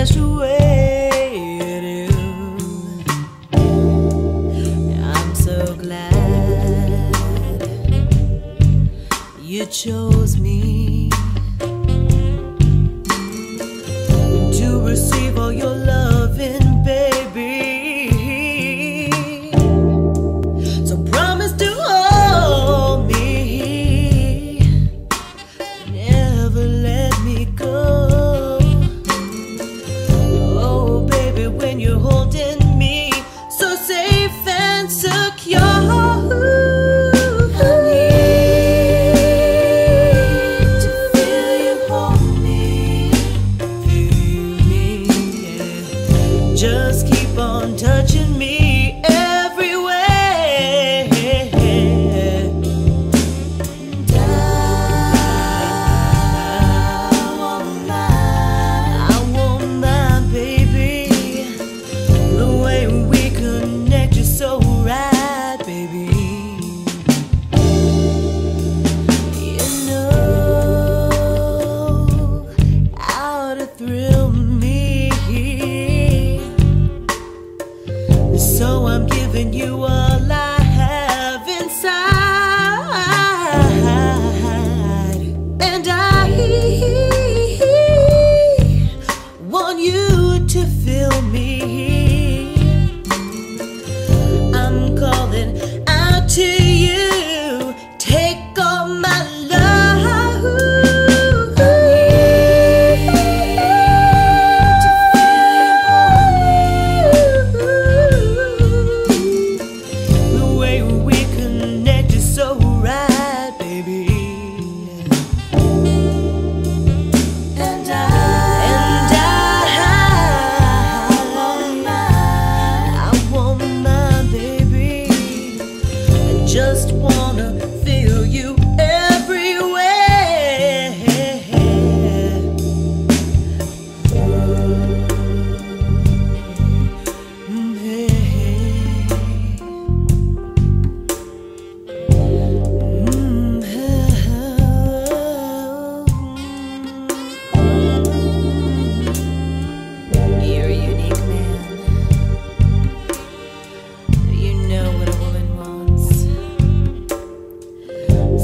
that's the way. I'm so glad you chose me to receive all your loving, baby. So promise to hold me, never let me go. touching me. I'm giving you a life.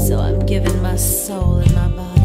so I'm giving my soul and my body.